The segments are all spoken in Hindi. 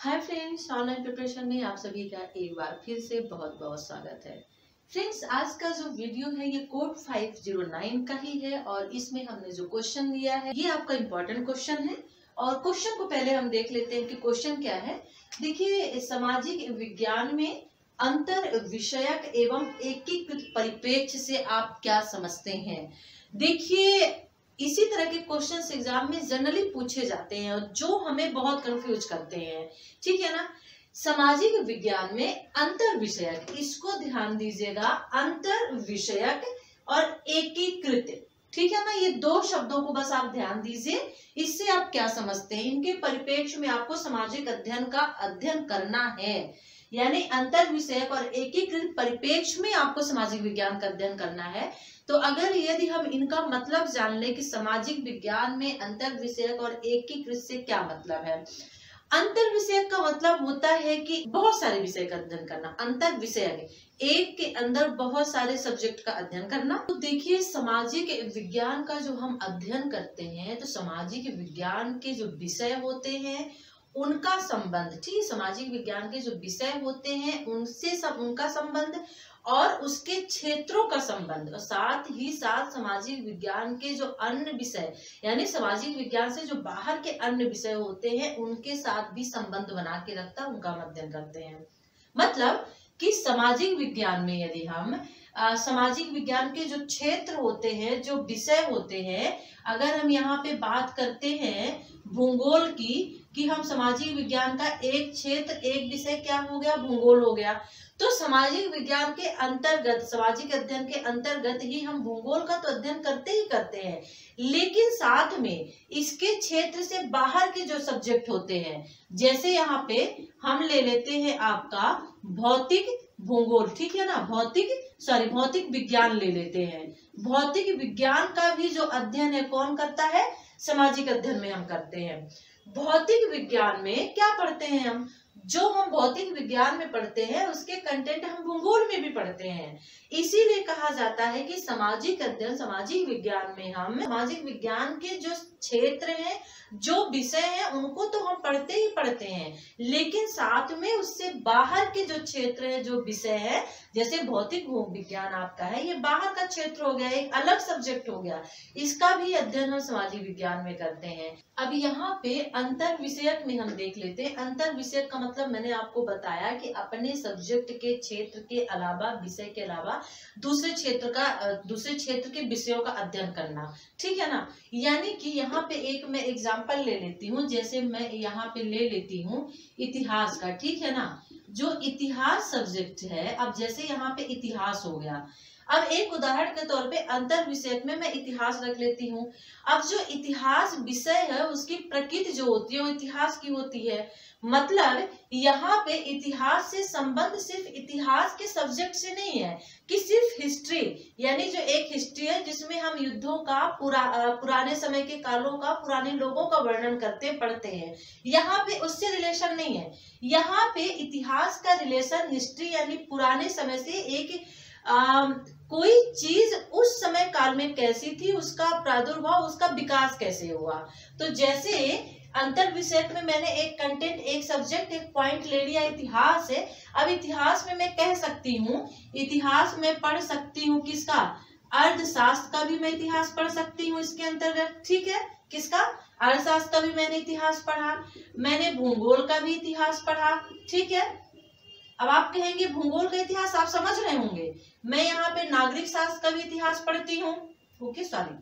हाय फ्रेंड्स ऑनलाइन प्रिपरेशन में आप सभी का एक बार फिर से बहुत बहुत स्वागत है। फ्रेंड्स, आज का जो वीडियो है, ये कोड 509 का ही है और इसमें हमने जो क्वेश्चन लिया है, ये आपका इम्पोर्टेंट क्वेश्चन है। और क्वेश्चन को पहले हम देख लेते हैं कि क्वेश्चन क्या है। देखिए, सामाजिक विज्ञान में अंतर विषयक एवं एकीकृत परिप्रेक्ष्य से आप क्या समझते हैं। देखिए इसी तरह के क्वेश्चन एग्ज़ाम में जनरली पूछे जाते हैं और जो हमें बहुत कंफ्यूज करते हैं। ठीक है ना? सामाजिक विज्ञान में अंतर विषयक इसको ध्यान दीजिएगा अंतर विषयक और एकीकृत। ठीक है ना? ये दो शब्दों को बस आप ध्यान दीजिए। इससे आप क्या समझते हैं? इनके परिप्रेक्ष्य में आपको सामाजिक अध्ययन का अध्ययन करना है। यानी अंतर विषयक और एकीकृत परिप्रेक्ष्य में आपको सामाजिक विज्ञान का अध्ययन करना है। तो अगर यदि हम इनका मतलब जान ले कि सामाजिक विज्ञान में अंतर विषयक और एकीकृत से क्या मतलब है। अंतर विषय का मतलब होता है कि बहुत सारे विषय का अध्ययन करना। अंतर विषय एक के अंदर बहुत सारे सब्जेक्ट का अध्ययन करना। तो देखिए, सामाजिक विज्ञान का जो हम अध्ययन करते हैं तो सामाजिक विज्ञान के जो विषय होते हैं उनका संबंध, ठीक सामाजिक विज्ञान के जो विषय होते हैं, उनसे सब, उनका संबंध और उसके क्षेत्रों का संबंध और साथ ही साथ सामाजिक विज्ञान के जो अन्य विषय, यानी सामाजिक विज्ञान से जो बाहर के अन्य विषय होते हैं, उनके साथ भी संबंध बना के रखता, उनका अध्ययन करते हैं। मतलब कि सामाजिक विज्ञान में यदि हम सामाजिक विज्ञान के जो क्षेत्र होते हैं, जो विषय होते हैं, अगर हम यहाँ पे बात करते हैं, भूगोल की कि हम सामाजिक विज्ञान का एक क्षेत्र, एक विषय क्या हो गया? भूगोल हो गया। तो सामाजिक विज्ञान के अंतर्गत, सामाजिक अध्ययन के अंतर्गत ही हम भूगोल का तो अध्ययन करते ही करते हैं। लेकिन साथ में इसके क्षेत्र से बाहर के जो सब्जेक्ट होते हैं, जैसे यहाँ पे हम ले लेते हैं आपका भौतिक, भूगोल, ठीक है ना? भौतिक सॉरी भौतिक विज्ञान ले लेते हैं। भौतिक विज्ञान का भी जो अध्ययन है, कौन करता है? सामाजिक अध्ययन में हम करते हैं। भौतिक विज्ञान में क्या पढ़ते हैं हम? जो हम भौतिक विज्ञान में पढ़ते हैं, उसके कंटेंट हम भूगोल में भी पढ़ते हैं। इसीलिए कहा जाता है कि सामाजिक अध्ययन, सामाजिक विज्ञान में हम, सामाजिक विज्ञान के जो क्षेत्र हैं, जो विषय हैं, उनको तो हम पढ़ते ही पढ़ते हैं। लेकिन साथ में उससे बाहर के जो क्षेत्र है, जो विषय है, जैसे भौतिक विज्ञान आपका है, ये बाहर का क्षेत्र हो गया, एक अलग सब्जेक्ट हो गया। इसका भी अध्ययन हम सामाजिक विज्ञान में करते हैं। अब यहाँ पे अंतर विषयक में हम देख लेते हैं। अंतर विषयक का मतलब मैंने आपको बताया कि अपने सब्जेक्ट के क्षेत्र के अलावा, विषय के अलावा, दूसरे क्षेत्र का दूसरे क्षेत्र के विषयों का अध्ययन करना, ठीक है ना? यानी कि यहाँ पे एक मैं एग्ज़ाम्पल ले लेती हूँ, जैसे मैं यहाँ पे ले लेती हूँ इतिहास का, ठीक है ना? जो इतिहास सब्जेक्ट है, अब जैसे यहाँ पे इतिहास हो गया अब एक उदाहरण के तौर पे अंतर विषय में मैं इतिहास रख लेती हूँ। अब जो इतिहास विषय है उसकी प्रकृति जो होती है वो इतिहास की होती है। मतलब यहाँ पे इतिहास से संबंध सिर्फ़ इतिहास के सब्जेक्ट से नहीं है कि सिर्फ़ हिस्ट्री यानी जो एक हिस्ट्री है जिसमें हम युद्धों का पुरा, पुराने समय के कालों का पुराने लोगों का वर्णन करते पढ़ते हैं। यहाँ पे उससे रिलेशन नहीं है। यहाँ पे इतिहास का रिलेशन हिस्ट्री यानी पुराने समय से एक आ, कोई चीज़ उस समय काल में कैसी थी, उसका प्रादुर्भाव, उसका विकास कैसे हुआ? तो जैसे अंतर विषय में मैंने एक कंटेंट एक सब्जेक्ट एक पॉइंट ले लिया इतिहास है अब इतिहास में मैं कह सकती हूँ, इतिहास में पढ़ सकती हूँ किसका? अर्थशास्त्र का भी मैं इतिहास पढ़ सकती हूँ इसके अंतर्गत, ठीक है? किसका? अर्थशास्त्र का भी मैंने इतिहास पढ़ा, मैंने भूगोल का भी इतिहास पढ़ा, ठीक है? अब आप कहेंगे, भूगोल का इतिहास आप समझ रहे होंगे। मैं यहाँ पे नागरिक शास्त्र का भी इतिहास पढ़ती हूँ। ओके सॉरी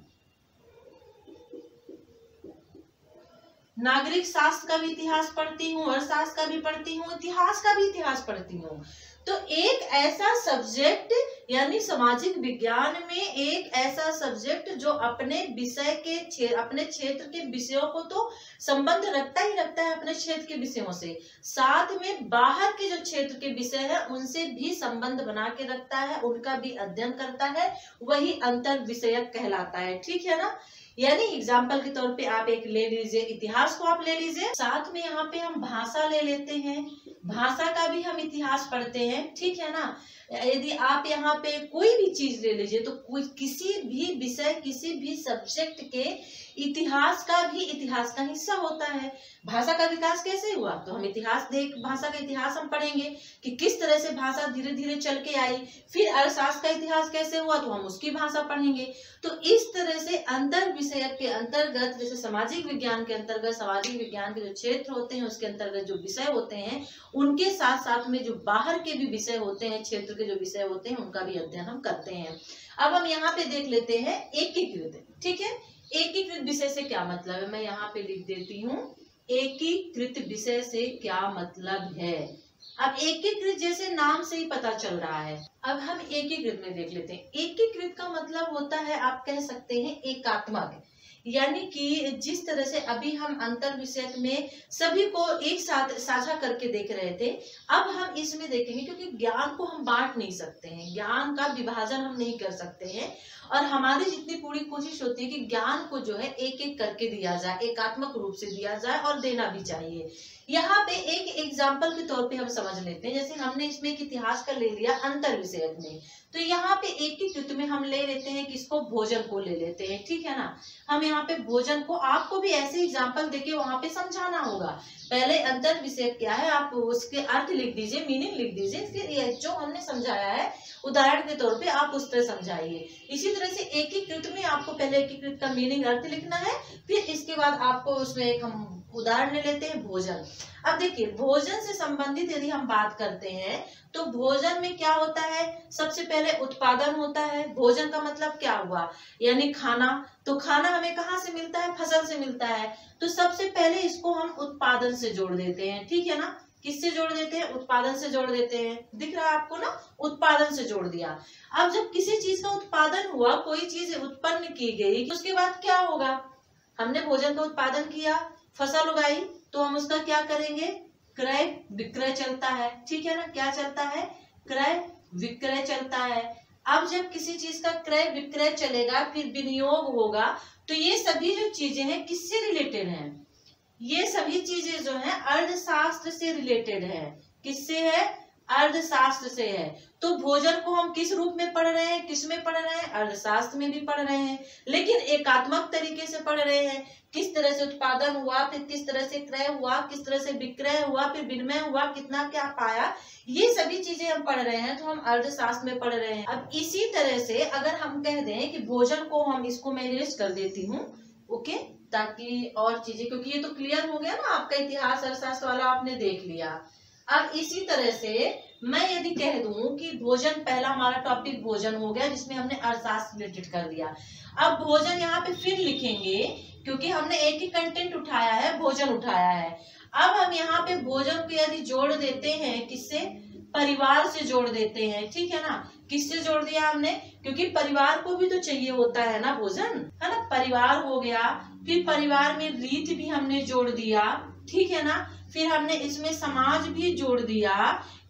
नागरिक शास्त्र का भी इतिहास पढ़ती हूँ, अर्थशास्त्र का भी पढ़ती हूँ, इतिहास का भी इतिहास पढ़ती हूँ। तो एक ऐसा सब्जेक्ट यानी सामाजिक विज्ञान में एक ऐसा सब्जेक्ट जो अपने विषय के अपने क्षेत्र के विषयों को तो संबंध रखता ही रखता है अपने क्षेत्र के विषयों से। साथ में बाहर के जो क्षेत्र के विषय है, उनसे भी संबंध बना के रखता है, उनका भी अध्ययन करता है, वही अंतर विषयक कहलाता है। ठीक है ना? यानी एग्ज़ाम्पल के तौर पे आप एक ले लीजिए, इतिहास को आप ले लीजिए, साथ में यहाँ पे हम भाषा ले लेते हैं। भाषा का भी हम इतिहास पढ़ते हैं, ठीक है ना? यदि आप यहाँ पे कोई भी चीज़ ले लीजिए तो कोई किसी भी विषय, किसी भी सब्जेक्ट के इतिहास का भी इतिहास का हिस्सा होता है। भाषा का विकास कैसे हुआ? तो हम इतिहास देख, भाषा का इतिहास हम पढ़ेंगे कि किस तरह से भाषा धीरे धीरे चल के आई। फिर अर्थशास्त्र का इतिहास कैसे हुआ? तो हम उसकी भाषा पढ़ेंगे। तो इस तरह से अंतर विषय के अंतर्गत, जैसे सामाजिक विज्ञान के अंतर्गत, सामाजिक विज्ञान के जो क्षेत्र होते हैं, उसके अंतर्गत जो विषय होते हैं उनके साथ साथ में जो बाहर के भी विषय होते हैं, क्षेत्र के जो विषय होते हैं, उनका भी अध्ययन हम करते हैं। अब हम यहाँ पे देख लेते हैं एकीकृत। ठीक है? एकीकृत विषय से क्या मतलब है? मैं यहाँ पे लिख देती हूँ, एकीकृत विषय से क्या मतलब है? अब एकीकृत जैसे नाम से ही पता चल रहा है। अब हम एकीकृत में देख लेते हैं। एकीकृत का मतलब होता है, आप कह सकते हैं, एकात्मक। यानी कि जिस तरह से अभी हम अंतर विषय में सभी को एक साथ साझा करके देख रहे थे, अब हम इसमें देखेंगे क्योंकि ज्ञान को हम बांट नहीं सकते हैं। ज्ञान का विभाजन हम नहीं कर सकते हैं। और हमारी जितनी पूरी कोशिश होती है कि ज्ञान को जो है एक एक करके दिया जाए, एकात्मक रूप से दिया जाए और देना भी चाहिए। यहाँ पे एक एग्ज़ाम्पल के तौर पे हम समझ लेते हैं। जैसे हमने इसमें एक इतिहास का ले लिया, अंतर विषय में। तो यहाँ पे एक ही कृत में हम ले लेते हैं किसको भोजन को ले लेते हैं, ठीक है ना? हम यहाँ पे भोजन को, आपको भी ऐसे एग्ज़ाम्पल देके वहाँ पे समझाना होगा। पहले अंतर विषय क्या है? आप उसके अर्थ लिख दीजिए मीनिंग लिख दीजिए जो हमने समझाया है, उदाहरण के तौर पे आप उस तरह समझाइए। इसी तरह से एकीकृत में आपको पहले एकीकृत का मीनिंग अर्थ लिखना है, फिर इसके बाद आपको उसमें एक हम उदाहरण लेते हैं भोजन। अब देखिए, भोजन से संबंधित यदि हम बात करते हैं तो भोजन में क्या होता है? सबसे पहले उत्पादन होता है। भोजन का मतलब क्या हुआ? यानी खाना। तो खाना हमें कहाँ से मिलता है? फ़सल से मिलता है। तो सबसे पहले इसको हम उत्पादन से जोड़ देते हैं। ठीक है ना? किससे जोड़ देते हैं? उत्पादन से जोड़ देते हैं। दिख रहा है आपको ना? उत्पादन से जोड़ दिया। अब जब किसी चीज़ का उत्पादन हुआ, कोई चीज़ उत्पन्न की गई, उसके बाद क्या होगा? हमने भोजन का उत्पादन किया। फ़सल उगाई तो हम उसका क्या करेंगे? क्रय विक्रय चलता है। ठीक है ना? क्या चलता है? क्रय विक्रय चलता है। अब जब किसी चीज़ का क्रय विक्रय चलेगा, फिर विनियोग होगा तो ये सभी जो चीज़ें हैं, किससे रिलेटेड हैं? ये सभी चीज़ें जो हैं, अर्थशास्त्र से रिलेटेड है। किससे है? अर्थशास्त्र से है। तो भोजन को हम किस रूप में पढ़ रहे हैं, किसमें पढ़ रहे हैं? अर्थशास्त्र में भी पढ़ रहे हैं। लेकिन एकात्मक तरीके से पढ़ रहे हैं। किस तरह से उत्पादन हुआ, फिर किस तरह से क्रय हुआ, किस तरह से विक्रय हुआ, फिर विनिमय हुआ, कितना क्या पाया, ये सभी चीज़ें हम पढ़ रहे हैं तो हम अर्थशास्त्र में पढ़ रहे हैं। अब इसी तरह से अगर हम कह दें कि भोजन को हम इसको मैं रेस्ट कर देती हूँ, ओके, ताकि और चीज़ें, क्योंकि ये तो क्लियर हो गया ना, आपका इतिहास, अर्थशास्त्र वाला आपने देख लिया। अब इसी तरह से मैं यदि कह दूँ कि भोजन, पहला हमारा टॉपिक भोजन हो गया, जिसमें हमने अर्थशास्त्र रिलेटेड कर दिया। अब भोजन यहाँ पे फिर लिखेंगे, क्योंकि हमने एक ही कंटेंट उठाया है, भोजन उठाया है। अब हम यहाँ पे भोजन को यदि जोड़ देते हैं, किससे? परिवार से जोड़ देते हैं, ठीक है ना? किससे जोड़ दिया हमने? क्योंकि परिवार को भी तो चाहिए होता है ना भोजन, है ना? परिवार हो गया, फिर परिवार में रीत भी हमने जोड़ दिया। ठीक है ना? फिर हमने इसमें समाज भी जोड़ दिया,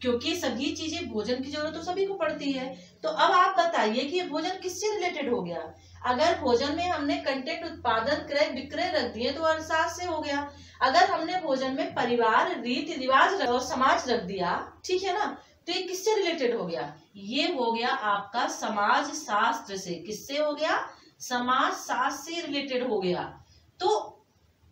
क्योंकि सभी चीज़ें भोजन की ज़रूरत तो सभी को पड़ती है। तो अब आप बताइए कि भोजन किससे रिलेटेड हो गया? अगर भोजन में हमने कंटेंट उत्पादन, क्रय, विक्रय रख दिए तो अर्थशास्त्र से हो गया। अगर हमने भोजन में परिवार, रीति, रिवाज और समाज रख दिया, ठीक है ना? तो ये किससे रिलेटेड हो गया? ये हो गया आपका समाज शास्त्र से। किससे हो गया? समाज शास्त्र से रिलेटेड हो गया। तो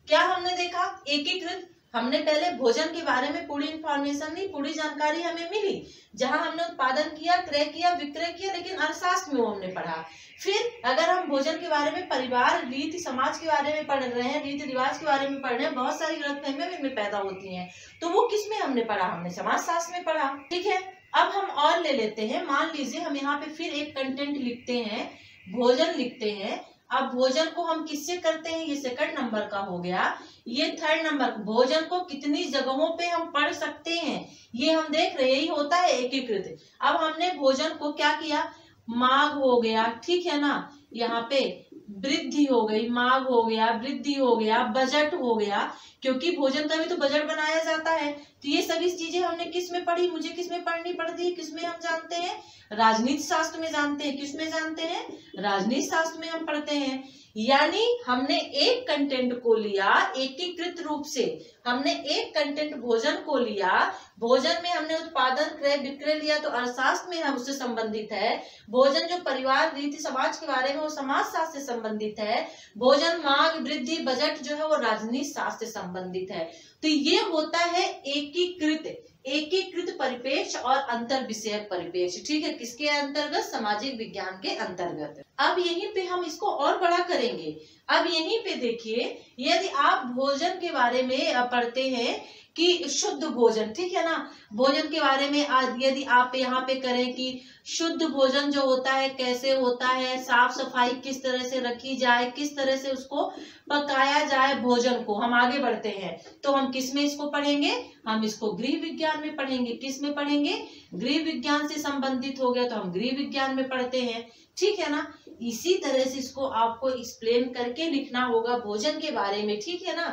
क्या हमने देखा? एकीकृत हमने पहले भोजन के बारे में पूरी इंफॉर्मेशन दी पूरी जानकारी हमें मिली, जहाँ हमने उत्पादन किया, क्रय किया, विक्रय किया, लेकिन अर्थशास्त्र में वो हमने पढ़ा। फिर अगर हम भोजन के बारे में, परिवार, रीति, समाज के बारे में पढ़ रहे हैं, रीति रिवाज के बारे में पढ़ रहे हैं, बहुत सारी गलतफहमियाँ में पैदा होती हैं। तो वो किसमें हमने पढ़ा? हमने समाज शास्त्र में पढ़ा। ठीक है? अब हम और ले लेते हैं। मान लीजिए हम यहाँ पे फिर एक कंटेंट लिखते हैं, भोजन लिखते हैं अब भोजन को हम किससे करते हैं? ये सेकंड नंबर का हो गया। ये थर्ड नंबर भोजन को कितनी जगहों पे हम पढ़ सकते हैं? ये हम देख रहे ही होता है एकीकृत। अब हमने भोजन को क्या किया? माघ हो गया, ठीक है ना? यहाँ पे वृद्धि हो गई, माघ हो गया, वृद्धि हो गया, बजट हो गया, क्योंकि भोजन का भी तो बजट बनाया जाता है। तो ये सभी चीज़ें हमने किसमें पढ़ी, मुझे किसमें पढ़नी पड़ती है किसमें हम जानते हैं? राजनीति शास्त्र में जानते हैं, किसमें जानते हैं? राजनीति शास्त्र में हम पढ़ते हैं। यानी हमने एक कंटेंट को लिया एकीकृत रूप से। हमने एक कंटेंट भोजन को लिया। भोजन में हमने उत्पादन, क्रय, विक्रय लिया तो अर्थशास्त्र में हम उससे संबंधित है। भोजन जो परिवार, रीति, समाज के बारे में वो समाज शास्त्र से संबंधित है। भोजन मांग वृद्धि, बजट जो है वो राजनीति शास्त्र से संबंधित है। तो ये होता है एकीकृत। एकीकृत परिपेक्ष और अंतर विषय परिपेक्ष। ठीक है? किसके अंतर्गत? सामाजिक विज्ञान के अंतर्गत। अब यहीं पे हम इसको और बड़ा करेंगे। अब यहीं पे देखिए, यदि आप भोजन के बारे में पढ़ते हैं कि शुद्ध भोजन, ठीक है ना? भोजन के बारे में यदि आप यहाँ पे करें कि शुद्ध भोजन जो होता है, कैसे होता है साफ़ सफ़ाई किस तरह से रखी जाए, किस तरह से उसको पकाया जाए भोजन को, हम आगे बढ़ते हैं। तो हम किसमें इसको पढ़ेंगे? हम इसको गृह विज्ञान में पढ़ेंगे। किसमें पढ़ेंगे? गृह विज्ञान से संबंधित हो गया तो हम गृह विज्ञान में पढ़ते हैं, ठीक है ना? इसी तरह से इसको आपको एक्सप्लेन करके लिखना होगा भोजन के बारे में, ठीक है ना?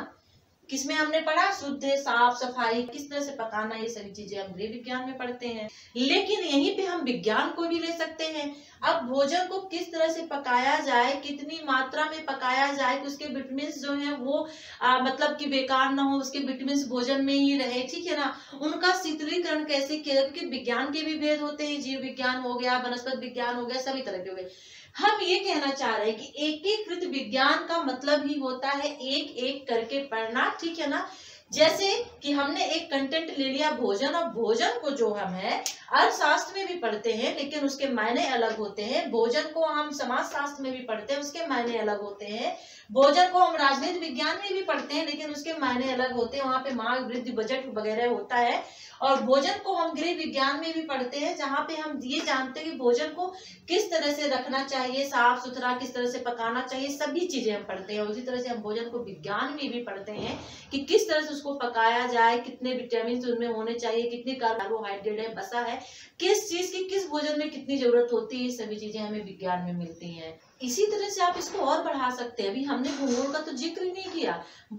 किसमें हमने पढ़ा? शुद्ध साफ़ सफ़ाई किस तरह से पकाना ये सभी चीज़ें हम गृह विज्ञान में पढ़ते हैं। लेकिन यहीं पे हम विज्ञान को भी ले सकते हैं। अब भोजन को किस तरह से पकाया जाए कितनी मात्रा में पकाया जाए कि उसके विटामिन जो है वो आ, मतलब कि बेकार ना हो उसके विटामिन भोजन में ही रहे ठीक है ना? उनका शीतलीकरण कैसे किया? क्योंकि विज्ञान के भी भेद होते हैं जीव विज्ञान हो गया वनस्पत विज्ञान हो गया सभी तरह के हो गए। हम ये कहना चाह रहे हैं कि एकीकृत विज्ञान का मतलब ही होता है एक एक करके पढ़ना, ठीक है ना? जैसे कि हमने एक कंटेंट ले लिया, भोजन, और भोजन को जो हम है, अर्थशास्त्र में भी पढ़ते हैं, लेकिन उसके मायने अलग होते हैं। भोजन को हम समाज शास्त्र में भी पढ़ते हैं, उसके मायने अलग होते हैं। भोजन को हम राजनीति विज्ञान में भी पढ़ते हैं, लेकिन उसके मायने अलग होते हैं। वहाँ पे मांग वृद्धि बजट वगैरह होता है। और भोजन को हम गृह विज्ञान में भी पढ़ते हैं, जहाँ पे हम ये जानते हैं कि भोजन को किस तरह से रखना चाहिए, साफ़ सुथरा किस तरह से पकाना चाहिए, सभी चीज़ें हम पढ़ते हैं। उसी तरह से हम भोजन को विज्ञान में भी पढ़ते हैं कि किस तरह से उसको पकाया जाए, कितने विटामिन उनमें होने चाहिए, कितने कार्बोहाइड्रेट है, बसा है, किस चीज़ की किस भोजन में कितनी ज़रूरत होती है सभी चीज़ें हमें विज्ञान में मिलती हैं। इसी तरह से आप इसको और बढ़ा सकते हैं। अभी हमने भूगोल का तो ज़िक्र नहीं किया।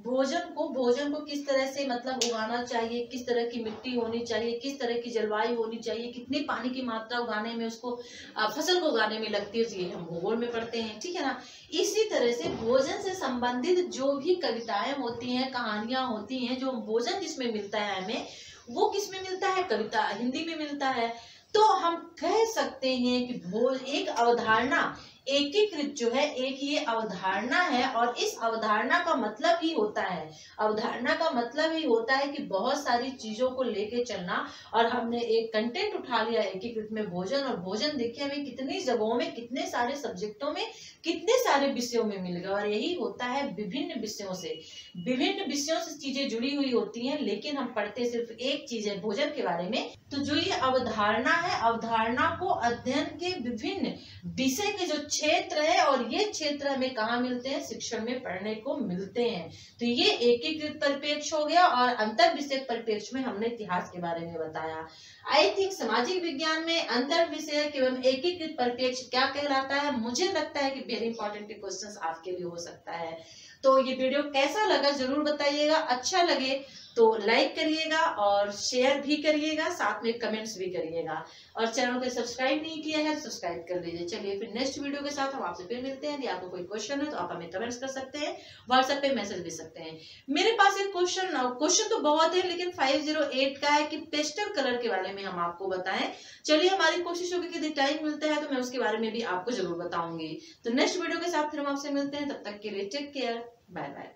भोजन को भोजन को किस तरह से मतलब उगाना चाहिए, किस तरह की मिट्टी होनी चाहिए, किस तरह की जलवायु होनी चाहिए, कितनी पानी की मात्रा उगाने में उसको फ़सल को उगाने में लगती है ये हम भूगोल में पढ़ते हैं, ठीक है ना? इसी तरह से भोजन से संबंधित जो भी कविताएँ होती हैं, कहानियाँ होती हैं, जो भोजन जिसमें मिलता है हमें, वो किसमें मिलता है? कविता हिंदी में मिलता है। तो हम कह सकते हैं कि भोज, एक अवधारणा एकीकृत जो है, एक ये अवधारणा है और इस अवधारणा का मतलब ही होता है। अवधारणा का मतलब ही होता है कि बहुत सारी चीज़ों को लेके चलना और हमने एक कंटेंट उठा लिया एकीकृत में भोजन और भोजन देखिए हमें कितनी जगहों में, कितने सारे सब्जेक्टों में, कितने सारे विषयों में मिल गया और यही होता है विभिन्न विषयों से। विभिन्न विषयों से चीज़ें जुड़ी हुई होती हैं, लेकिन हम पढ़ते सिर्फ़ एक चीज़ है भोजन के बारे में। तो जो ये अवधारणा है, अवधारणा को अध्ययन के विभिन्न विषय के जो क्षेत्र है और ये क्षेत्र हमें कहाँ मिलते हैं? शिक्षण में पढ़ने को मिलते हैं। तो ये एकीकृत परिपेक्ष हो गया और अंतर विषय परिपेक्ष में हमने इतिहास के बारे में बताया। आई थिंक सामाजिक विज्ञान में अंतर विषय एवं एकीकृत परिपेक्ष क्या कहलाता है? मुझे लगता है कि वेरी इंपॉर्टेंट क्वेश्चन आपके लिए हो सकता है। तो ये वीडियो कैसा लगा ज़रूर बताइएगा। अच्छा लगे तो लाइक करिएगा और शेयर भी करिएगा, साथ में कमेंट्स भी करिएगा। और चैनल को सब्सक्राइब नहीं किया है सब्सक्राइब कर लीजिए। चलिए फिर नेक्स्ट वीडियो के साथ हम आपसे फिर मिलते हैं। यदि आपको कोई क्वेश्चन है तो आप हमें कमेंट्स कर सकते हैं व्हाट्सएप पे मैसेज भी सकते हैं। मेरे पास एक क्वेश्चन क्वेश्चन तो बहुत है, लेकिन 508 का है कि पेस्टल कलर के बारे में हम आपको बताएँ। चलिए हमारी कोशिश होगी कि यदि टाइम मिलता है तो मैं उसके बारे में भी आपको ज़रूर बताऊँगी। तो नेक्स्ट वीडियो के साथ फिर हम आपसे मिलते हैं, तब तक के लिए टेक केयर बाय बाय